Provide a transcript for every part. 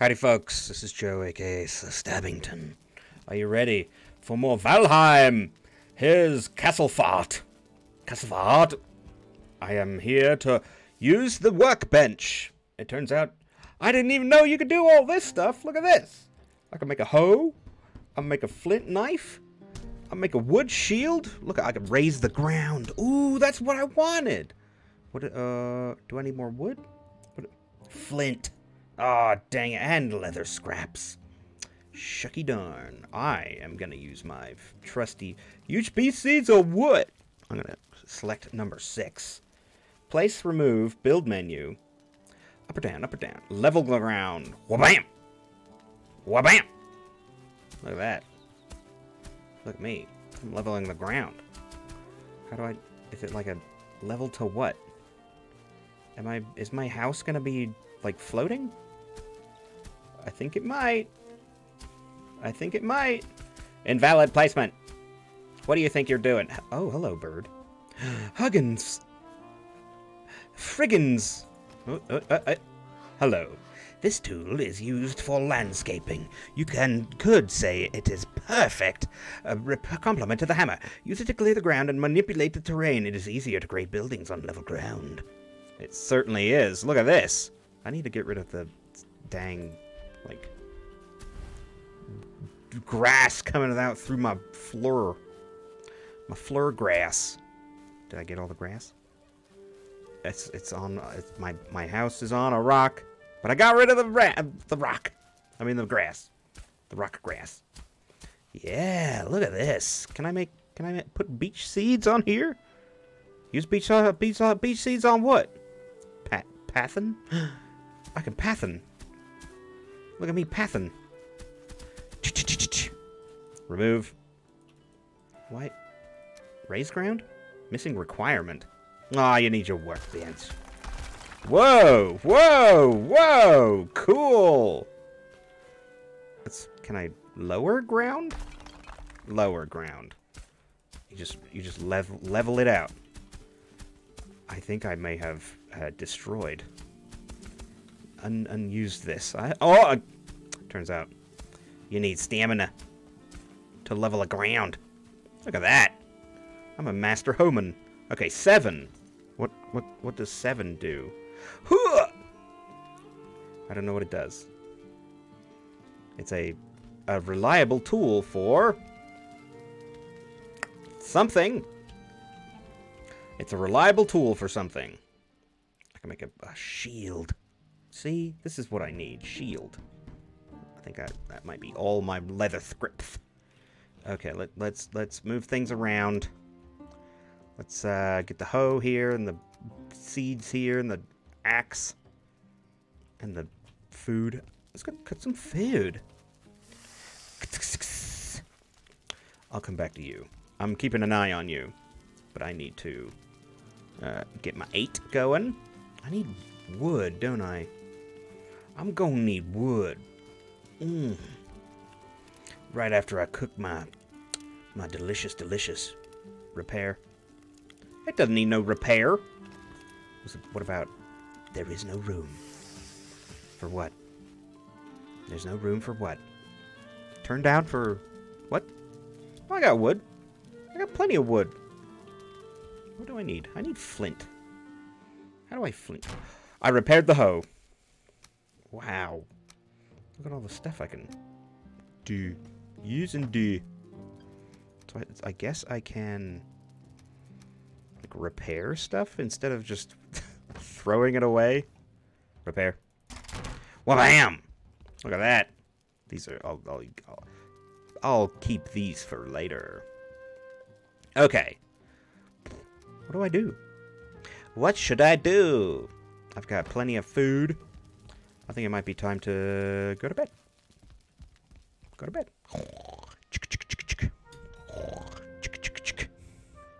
Howdy, folks. This is Joe, aka Stabbington. Are you ready for more Valheim? Here's Castlefart. Castlefart. I am here to use the workbench. It turns out I didn't even know you could do all this stuff. Look at this. I can make a hoe. I can make a flint knife. I can make a wood shield. Look, I can raise the ground. Ooh, that's what I wanted. What? Uh, do I need more wood? What? Flint. Ah, oh, dang it, and leather scraps. Shucky darn. I am going to use my trusty UHB seeds of wood. I'm going to select number six. Place, remove, build menu. Up or down, up or down. Level the ground. Wabam! Wabam! Look at that. Look at me. I'm leveling the ground. How do I... Is it like a level to what? Am I... Is my house going to be, like, floating? I think it might. I think it might. Invalid placement. What do you think you're doing? Oh, hello, bird. Huggins. Friggins. Oh, uh, uh. Hello. This tool is used for landscaping. You can could say it is perfect. A complement to the hammer. Use it to clear the ground and manipulate the terrain. It is easier to create buildings on level ground. It certainly is. Look at this. I need to get rid of the dang like grass coming out through my floor. My floor grass. Did I get all the grass? It's it's on it's, my my house is on a rock, but I got rid of the ra the rock. I mean the grass, the rock grass. Yeah, look at this. Can I make can I put beech seeds on here? Use beech uh, beech uh, beech seeds on what? Pat pathin? I can pathin. Look at me pathing. Remove. What? Raise ground? Missing requirement. Ah, oh, you need your workbench. Whoa! Whoa! Whoa! Cool! Let's, can I lower ground? Lower ground. You just you just level level it out. I think I may have uh, destroyed un unused this. I, oh, turns out you need stamina to level a ground. Look at that. I'm a master homan. Okay, seven. What what what does seven do? I don't know what it does. It's a a reliable tool for something. It's a reliable tool for something. I can make a, a shield. See? This is what I need. Shield. I think I, that might be all my leather scripts. Okay, let, let's let's move things around. Let's uh, get the hoe here and the seeds here and the axe and the food. Let's go cut some food. I'll come back to you. I'm keeping an eye on you, but I need to uh, get my eight going. I need wood, don't I? I'm gonna need wood. Mmm. Right after I cook my my delicious, delicious repair. It doesn't need no repair. What about there is no room? For what? There's no room for what? Turn down for what? I got wood. I got plenty of wood. What do I need? I need flint. How do I flint? I repaired the hoe. Wow. Look at all the stuff I can do. Use and do. So I, I guess I can like repair stuff instead of just throwing it away. Repair. Well, I am. Look at that. These are. I'll, I'll, I'll, I'll keep these for later. Okay. What do I do? What should I do? I've got plenty of food. I think it might be time to go to bed. Go to bed.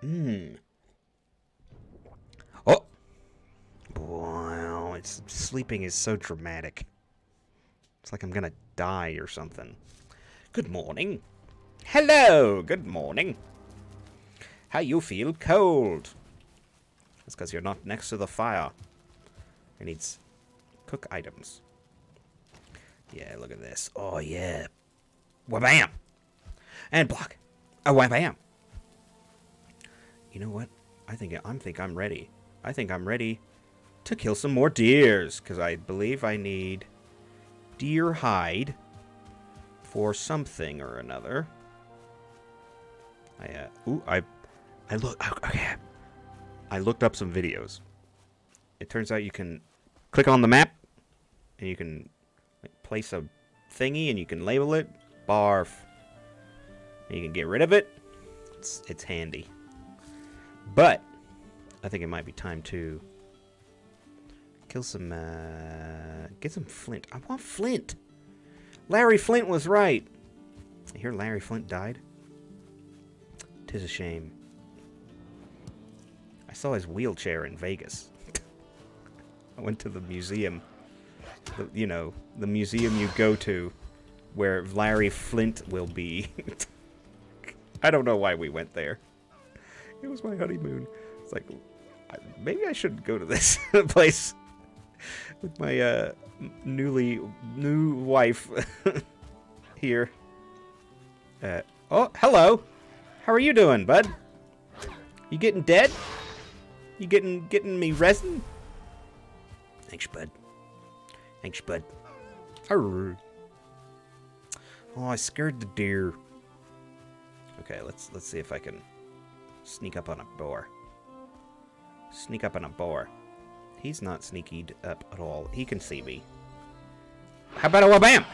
Mmm. Oh! Wow, it's sleeping is so dramatic. It's like I'm gonna die or something. Good morning. Hello, good morning. How you feel cold? That's because you're not next to the fire. It needs cook items. Yeah, look at this. Oh, yeah. Wham! And block. Oh, wham! You know what? I think I'm think I'm ready. I think I'm ready to kill some more deers because I believe I need deer hide for something or another. I uh, ooh, I I look okay. I looked up some videos. It turns out you can click on the map and you can like, place a thingy and you can label it barf. And you can get rid of it. It's it's handy. But I think it might be time to kill some uh, get some flint. I want flint. Larry Flynt was right. I hear Larry Flynt died. Tis a shame. I saw his wheelchair in Vegas. I went to the museum. The, you know, the museum you go to where Larry Flynt will be. I don't know why we went there. It was my honeymoon. It's like, maybe I shouldn't go to this place with my uh, newly new wife here. Uh, oh, hello. How are you doing, bud? You getting dead? You getting getting me resin? Thanks, bud. Thanks, bud. Arr. Oh, I scared the deer. Okay, let's let's see if I can sneak up on a boar. Sneak up on a boar. He's not sneakied up at all. He can see me. How about a wabam?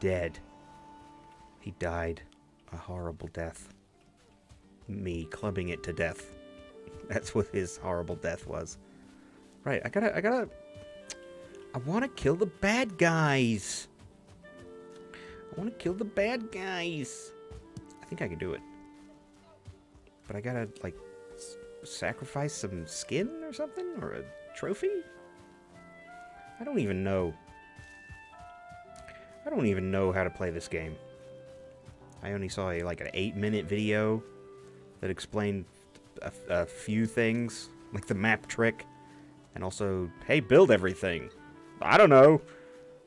Dead. He died a horrible death. Me clubbing it to death. That's what his horrible death was. Right, I gotta, I gotta... I want to kill the bad guys. I want to kill the bad guys. I think I can do it. But I gotta, like, sacrifice some skin or something? Or a trophy? I don't even know. I don't even know how to play this game. I only saw a, like an 8 minute video that explained a, a few things, like the map trick, and also, hey, build everything. I don't know.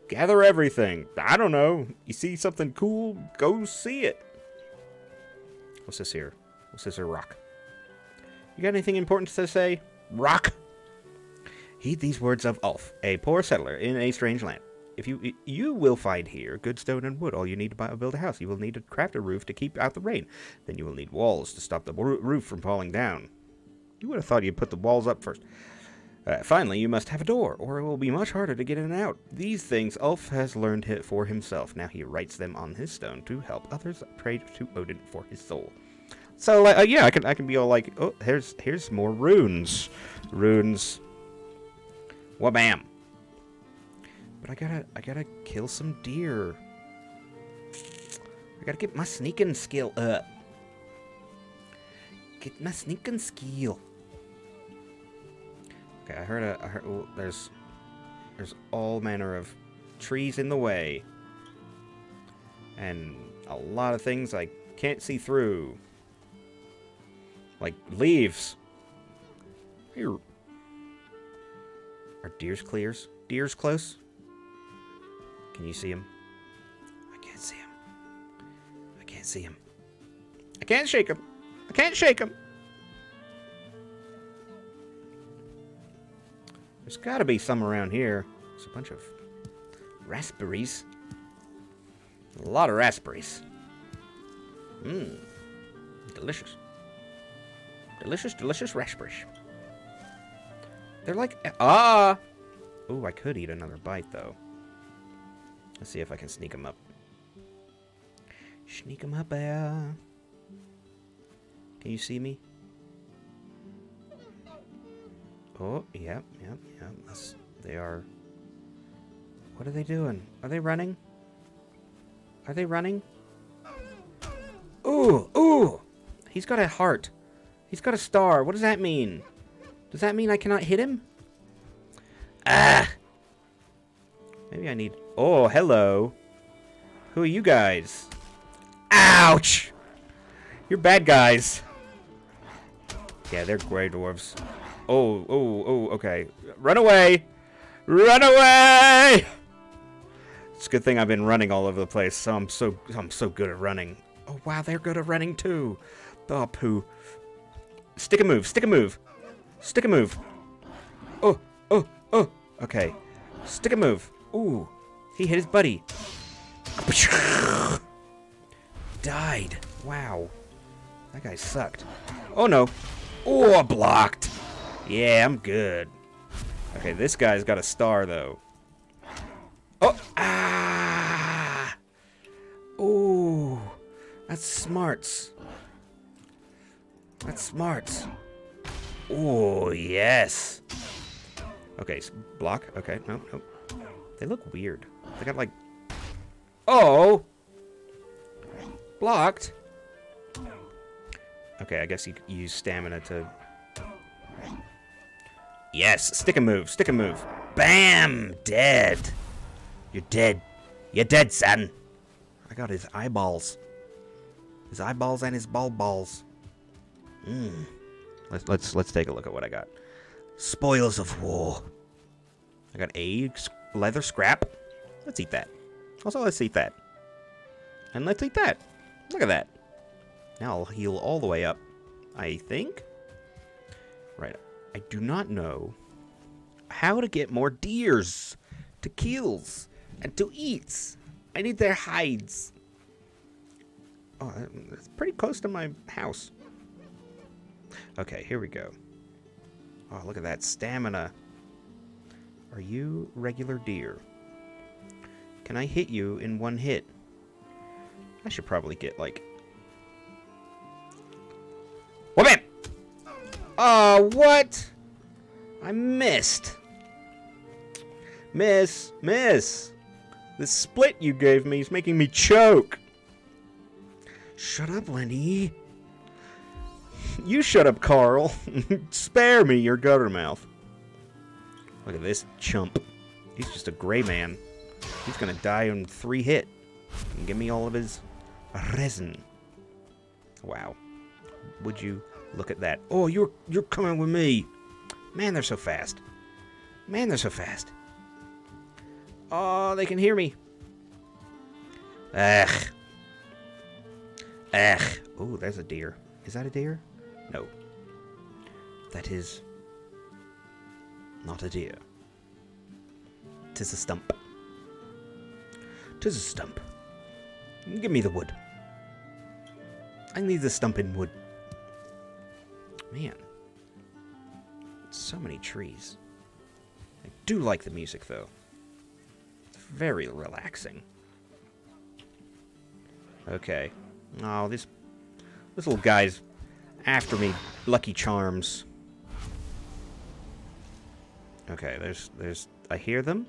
Gather everything. I don't know. You see something cool, go see it. What's this here? What's this here, rock? You got anything important to say? Rock? Heed these words of Ulf, a poor settler in a strange land. If you you will find here good stone and wood. All you need to build a house. You will need to craft a roof to keep out the rain. Then you will need walls to stop the roof from falling down. You would have thought you'd put the walls up first. Uh, finally, you must have a door, or it will be much harder to get in and out. These things Ulf has learned for himself. Now he writes them on his stone to help others pray to Odin for his soul. So, like, uh, yeah, I can I can be all like, oh, here's here's more runes, runes. Wabam. But I gotta, I gotta kill some deer. I gotta get my sneaking skill up. Get my sneaking skill. Okay, I heard a, I heard, oh, there's, there's all manner of trees in the way. And a lot of things I can't see through. Like leaves. Here. Are deers clears? Deers close? Can you see him? I can't see him. I can't see him. I can't shake him. I can't shake him. There's got to be some around here. There's a bunch of raspberries. A lot of raspberries. Mmm. Delicious. Delicious, delicious raspberries. They're like... Ah! Oh, I could eat another bite, though. Let's see if I can sneak them up. Sneak them up there. Can you see me? Oh, yep, yep, yep. That's, they are... What are they doing? Are they running? Are they running? Ooh, ooh! He's got a heart. He's got a star. What does that mean? Does that mean I cannot hit him? Maybe I need... Oh, hello. Who are you guys? Ouch! You're bad guys. Yeah, they're gray dwarves. Oh, oh, oh, okay. Run away! Run away! It's a good thing I've been running all over the place, so I'm so I'm so good at running. Oh wow, they're good at running too. Oh poo. Stick a move, stick a move. Stick a move. Oh, oh, oh. Okay. Stick a move. Ooh. He hit his buddy. Died. Wow. That guy sucked. Oh no. Oh, blocked. Yeah, I'm good. Okay, this guy's got a star though. Oh, ah. Ooh. That's smarts. That's smarts. Oh, yes. Okay, block. Okay, no, no. They look weird. They got like... Oh! Blocked. Okay, I guess you use stamina to... Yes, stick a move, stick a move. Bam! Dead. You're dead. You're dead, son. I got his eyeballs. His eyeballs and his ball balls. Hmm. Let's let's let's take a look at what I got. Spoils of war. I got a leather scrap. Let's eat that. Also, let's eat that. And let's eat that. Look at that. Now I'll heal all the way up. I think. Right. I do not know how to get more deers to kills and to eat. I need their hides. Oh, it's pretty close to my house. Okay, here we go. Oh, look at that stamina. Are you regular deer? Can I hit you in one hit? I should probably get, like... Whoop Oh, what? I missed. Miss, miss. This split you gave me is making me choke. Shut up, Lenny. You shut up, Carl. Spare me your gutter mouth. Look at this chump. He's just a gray man. He's gonna die in three hit. And give me all of his resin. Wow. Would you look at that? Oh, you're you're coming with me. Man, they're so fast. Man, they're so fast. Oh, they can hear me. Ugh. Ugh. Oh, there's a deer. Is that a deer? No. That is not a deer. Tis a stump. Tis a stump. Give me the wood. I need the stump in wood. Man. So many trees. I do like the music, though. It's very relaxing. Okay. Oh, this this little guy's after me, Lucky Charms. Okay, there's there's I hear them.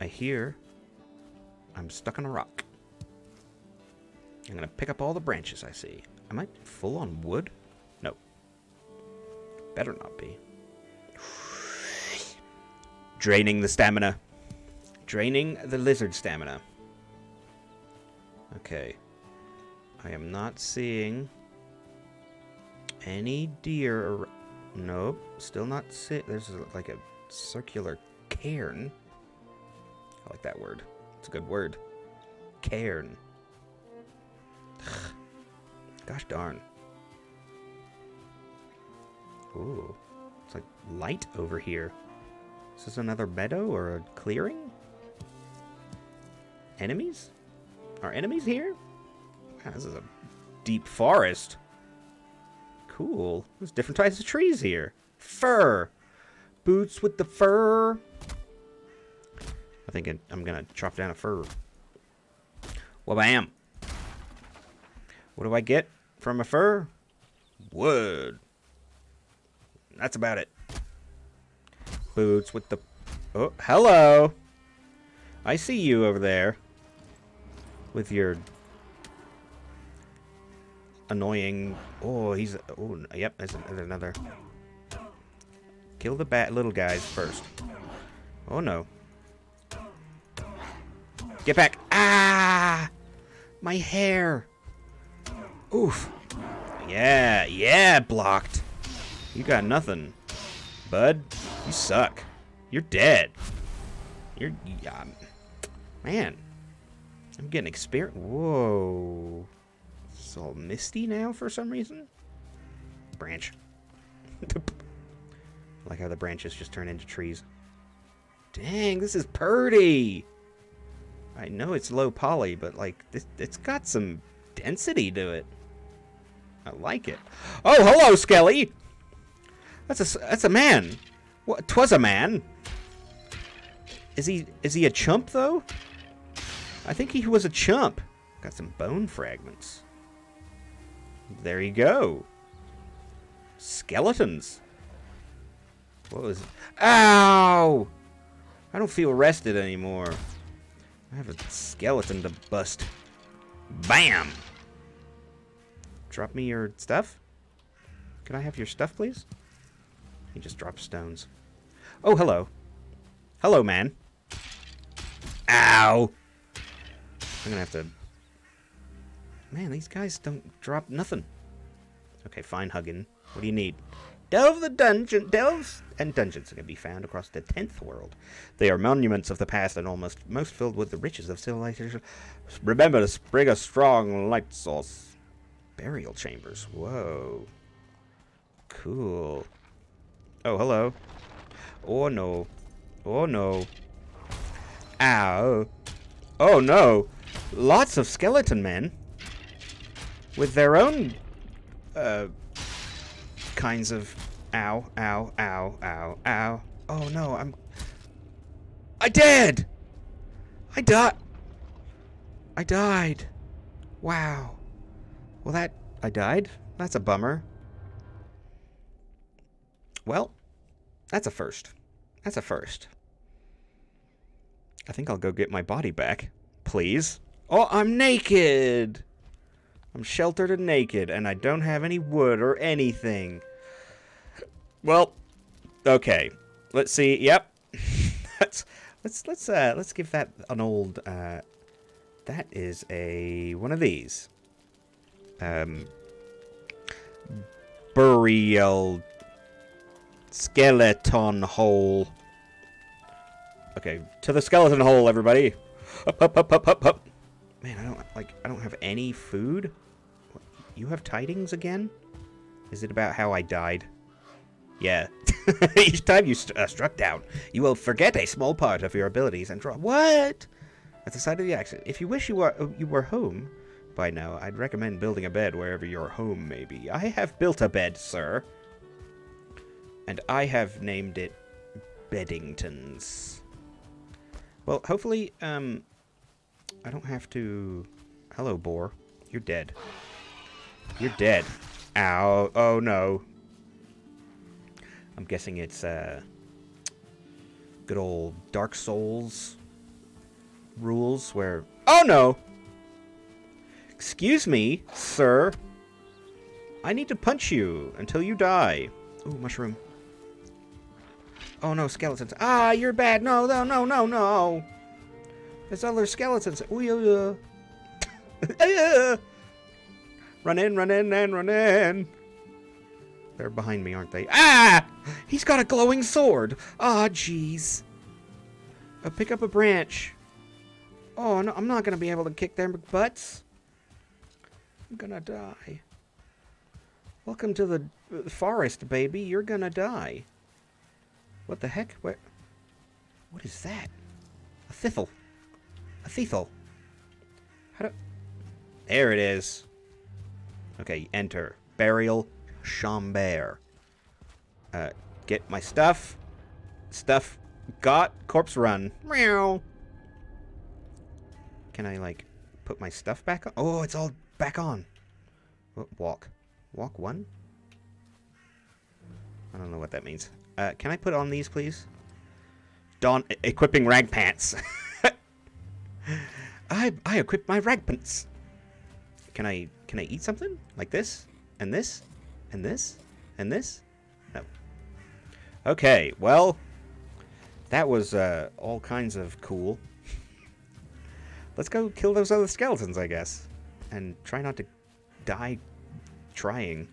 I hear I'm stuck on a rock. I'm gonna pick up all the branches I see. Am I full on wood? No. Better not be. Draining the stamina. Draining the lizard stamina. Okay. I am not seeing any deer. Nope, still not see. There's like a circular cairn. I like that word. It's a good word. Cairn. Gosh darn. Ooh, it's like light over here. Is this another meadow or a clearing? Enemies? Are enemies here? Ah, this is a deep forest. Cool. There's different types of trees here. Fir. Boots with the fur. I think I'm going to chop down a fir. Well, bam. What do I get from a fir? Wood. That's about it. Boots with the... Oh, hello. I see you over there. With your annoying. Oh, he's. Oh, yep. There's another. Kill the bat little guys first. Oh no. Get back! Ah! My hair. Oof. Yeah, yeah, blocked. You got nothing. Bud, you suck. You're dead. You're... Man. I'm getting experience. Whoa. It's all misty now for some reason. Branch. like how the branches just turn into trees. Dang, this is purty. I know it's low poly, but like it's got some density to it. I like it. Oh, hello, Skelly. That's a that's a man. What? Twas a man. Is he is he a chump though? I think he was a chump. Got some bone fragments. There you go. Skeletons. What was it? Ow! I don't feel rested anymore. I have a skeleton to bust. Bam! Drop me your stuff? Can I have your stuff, please? He just drops stones. Oh, hello. Hello, man. Ow! I'm gonna have to... Man, these guys don't drop nothing. Okay, fine, Huggin. What do you need? Delve the dungeon. Delves and dungeons can be found across the tenth world. They are monuments of the past and almost most filled with the riches of civilization. Remember to spring a strong light source. Burial chambers. Whoa. Cool. Oh, hello. Oh, no. Oh, no. Ow. Oh, no. Lots of skeleton men. With their own, uh, kinds of... Ow, ow, ow, ow, ow. Oh, no, I'm... I did! I died. I died. Wow. Well, that... I died? That's a bummer. Well, that's a first. That's a first. I think I'll go get my body back. Please. Oh, I'm naked! I'm sheltered and naked, and I don't have any wood or anything. Well, okay. Let's see. Yep. let's let's let's uh let's give that an old uh that is a one of these. Um burial skeleton hole. Okay, to the skeleton hole, everybody. Up, up, up, up, up, up. Man, I don't like. I don't have any food. You have tidings again? Is it about how I died? Yeah. Each time you st uh, struck down, you will forget a small part of your abilities and draw. What? At the side of the accident. If you wish you were uh, you were home by now, I'd recommend building a bed wherever your home may be. I have built a bed, sir. And I have named it Beddingtons. Well, hopefully, um, I don't have to... Hello, boar. You're dead. You're dead. Ow. Oh, no. I'm guessing it's, uh, good old Dark Souls rules where... Oh, no! Excuse me, sir. I need to punch you until you die. Ooh, mushroom. Oh no, skeletons. Ah, you're bad. No, no, no, no, no. There's other skeletons. Ooh, yeah, yeah. run in, run in, and run in. They're behind me, aren't they? Ah! He's got a glowing sword. Ah, jeez. Uh, pick up a branch. Oh, no, I'm not going to be able to kick their butts. I'm going to die. Welcome to the forest, baby. You're going to die. What the heck? Where? What is that? A thiffle. A thiefel. How do... There it is. Okay, enter. Burial Chambert. Uh, get my stuff. Stuff got. Corpse run. Meow. Can I, like, put my stuff back on? Oh, it's all back on. Walk. Walk one? I don't know what that means. Uh, can I put on these, please? Don equipping rag pants. I I equipped my rag pants. Can I can I eat something like this and this and this and this? No. Okay, well, that was uh, all kinds of cool. Let's go kill those other skeletons, I guess, and try not to die trying.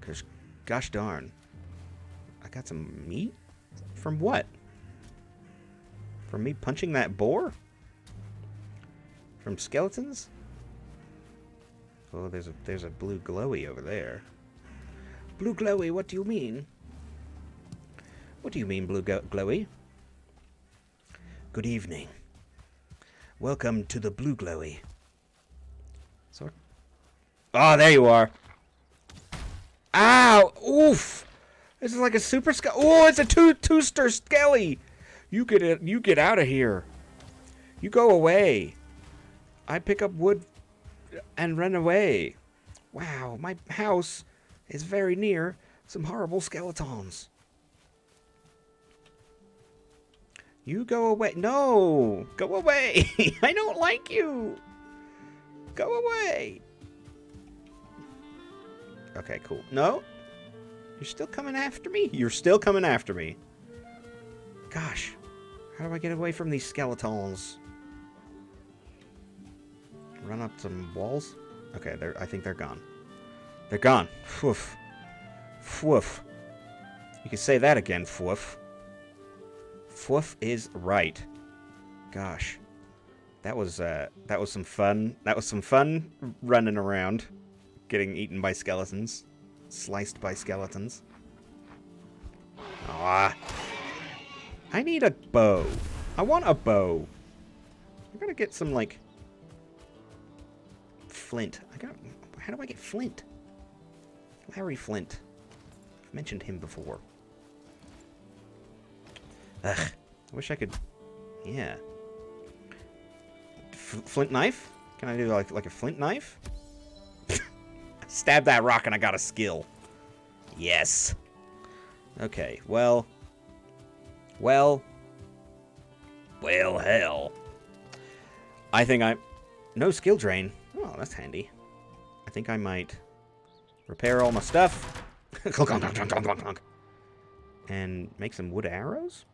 Because Gosh darn. I got some meat? From what? From me punching that boar? From skeletons? Oh, there's a there's a blue glowy over there. Blue glowy, what do you mean? What do you mean, blue glowy? Good evening. Welcome to the blue glowy. So, ah, oh, there you are. Ow! Oof! This is like a super skelly. Oh, it's a two two-star skelly. You get it. you get out of here. You go away. I pick up wood and run away. Wow, my house is very near some horrible skeletons. You go away. No! Go away! I don't like you! Go away! Okay, cool. No? You're still coming after me? You're still coming after me. Gosh. How do I get away from these skeletons? Run up some walls? Okay, they're, I think they're gone. They're gone. Woof. Woof. You can say that again, Fwoof. Fwoof is right. Gosh. That was, uh, that was some fun. That was some fun running around. Getting eaten by skeletons. Sliced by skeletons. Ah. I need a bow. I want a bow. I'm gonna get some, like, flint. I got. How do I get flint? Larry Flynt. I've mentioned him before. Ugh. I wish I could. Yeah. F flint knife? Can I do like like a flint knife? Stab that rock and I got a skill. Yes. Okay. Well. Well. Well, hell. I think I. No skill drain. Oh, that's handy. I think I might repair all my stuff. and make some wood arrows?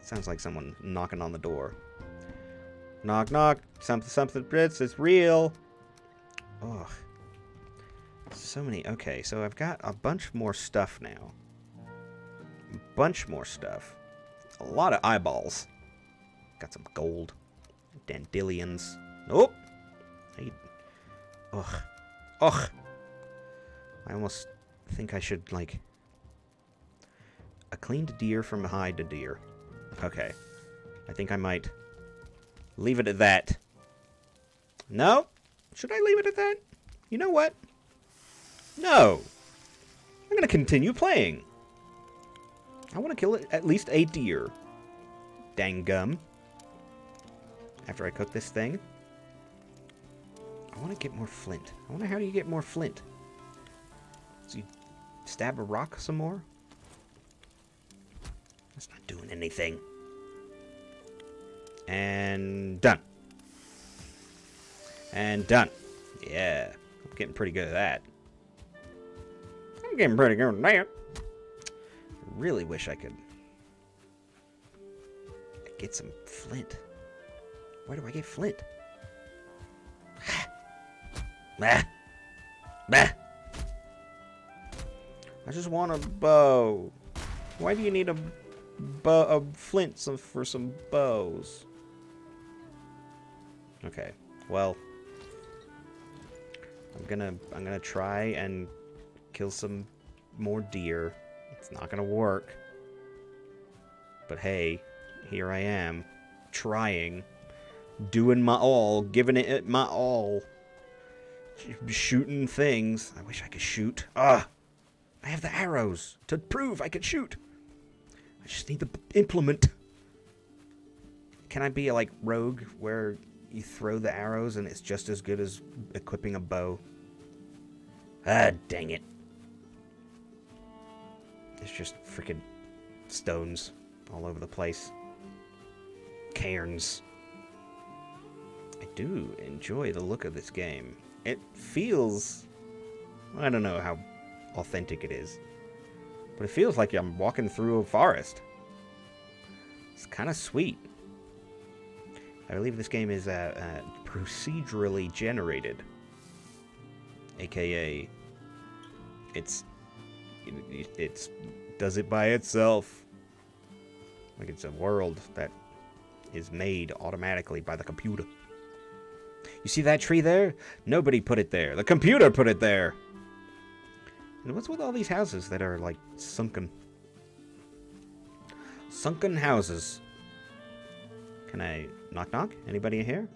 Sounds like someone knocking on the door. Knock, knock. Something, something, Brits. It's real. Ugh. So many. Okay, so I've got a bunch more stuff now. Bunch more stuff. A lot of eyeballs. Got some gold. Dandelions. Nope. I, ugh. Ugh. I almost think I should, like... A cleaned deer from hide deer. Okay. I think I might leave it at that. No? Should I leave it at that? You know what? No. I'm going to continue playing. I want to kill at least a deer. Dang gum. After I cook this thing. I want to get more flint. I wonder how do you get more flint? So you stab a rock some more? That's not doing anything. And done. And done. Yeah. I'm getting pretty good at that. I'm getting pretty good at that. Really wish I could get some flint. Where do I get flint? Bah. Bah. I just want a bow. Why do you need a bow, a flint some, for some bows? Okay. Well, I'm gonna I'm gonna try and kill some more deer. It's not gonna work. But hey, here I am, trying, doing my all, giving it my all shooting things. I wish I could shoot. Ah! I have the arrows to prove I can shoot. I just need the implement. Can I be like, rogue where you throw the arrows and it's just as good as equipping a bow? Ah, dang it. It's just freaking stones all over the place. Cairns. I do enjoy the look of this game it feels... I don't know how authentic it is. But it feels like I'm walking through a forest. It's kind of sweet. I believe this game is uh, uh, procedurally generated. AKA, It's it, it's does it by itself. Like it's a world that is made automatically by the computer. You see that tree there? Nobody put it there. The computer put it there. And what's with all these houses that are like sunken? Sunken houses. Can I knock knock? Anybody here?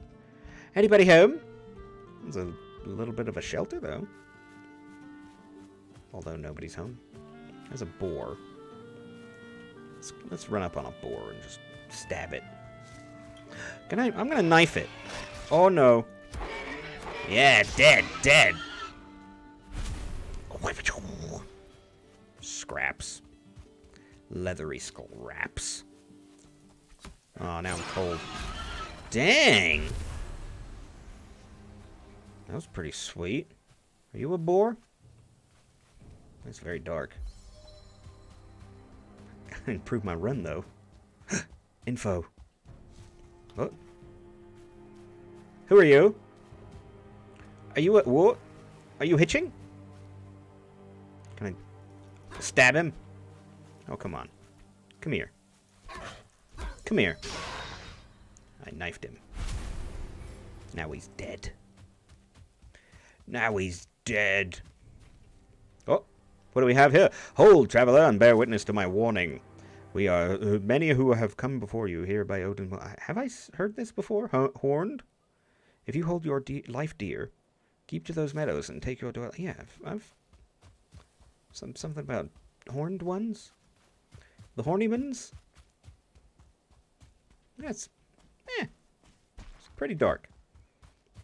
Anybody home? It's a little bit of a shelter though. Although nobody's home. There's a boar. Let's, let's run up on a boar and just stab it. Can I? I'm gonna knife it. Oh no. Yeah, dead, dead. Scraps. Leathery scraps. Oh, now I'm cold. Dang! That was pretty sweet. Are you a boar? It's very dark. I improved my run, though. Info. What? Who are you? Are you at war? Are you hitching? Can I stab him? Oh, come on. Come here. Come here. I knifed him. Now he's dead. Now he's dead. Oh, what do we have here? Hold, traveler, and bear witness to my warning. We are uh, many who have come before you here by Odin. Have I heard this before? Horned? If you hold your de life dear, keep to those meadows and take your dwelling. Yeah, I've, I've some something about horned ones. The hornymans. That's, eh, it's pretty dark.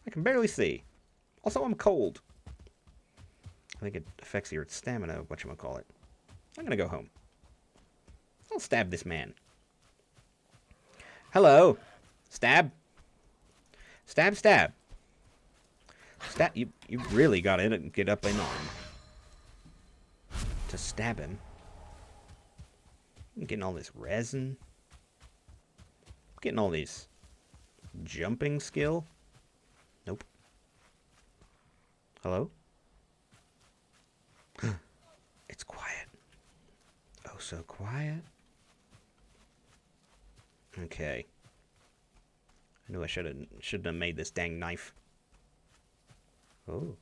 I can barely see. Also, I'm cold. I think it affects your stamina, What you call it? I'm gonna go home. I'll stab this man. Hello. Stab. Stab, stab. Stab. You, you really got to get up in on. To stab him. I'm getting all this resin. I'm getting all these jumping skill. Nope. Hello? it's quiet. Oh, so quiet. Okay. I knew I should have shouldn't have made this dang knife. Oh.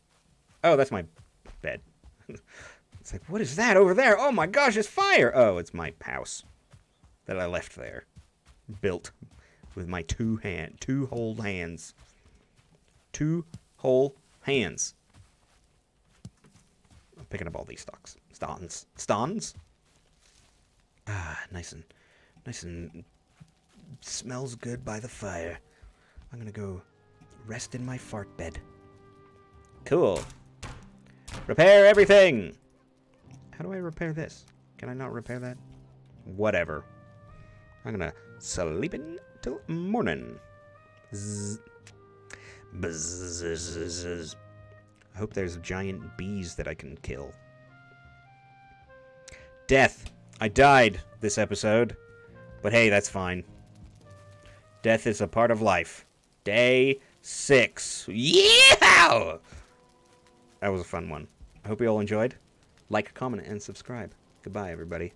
Oh, that's my bed. it's like, what is that over there? Oh my gosh, it's fire! Oh, it's my house that I left there. Built with my two hand two whole hands. Two whole hands. I'm picking up all these stocks. Stons. Stons? Ah, nice and nice and smells good by the fire. I'm gonna go rest in my fart bed. Cool. Repair everything! How do I repair this? Can I not repair that? Whatever. I'm gonna sleep in till morning. Zzz. Bzzz. I hope there's giant bees that I can kill. Death. I died this episode. But hey, that's fine. Death is a part of life. Day six. Yeah! That was a fun one. I hope you all enjoyed. Like, comment, and subscribe. Goodbye, everybody.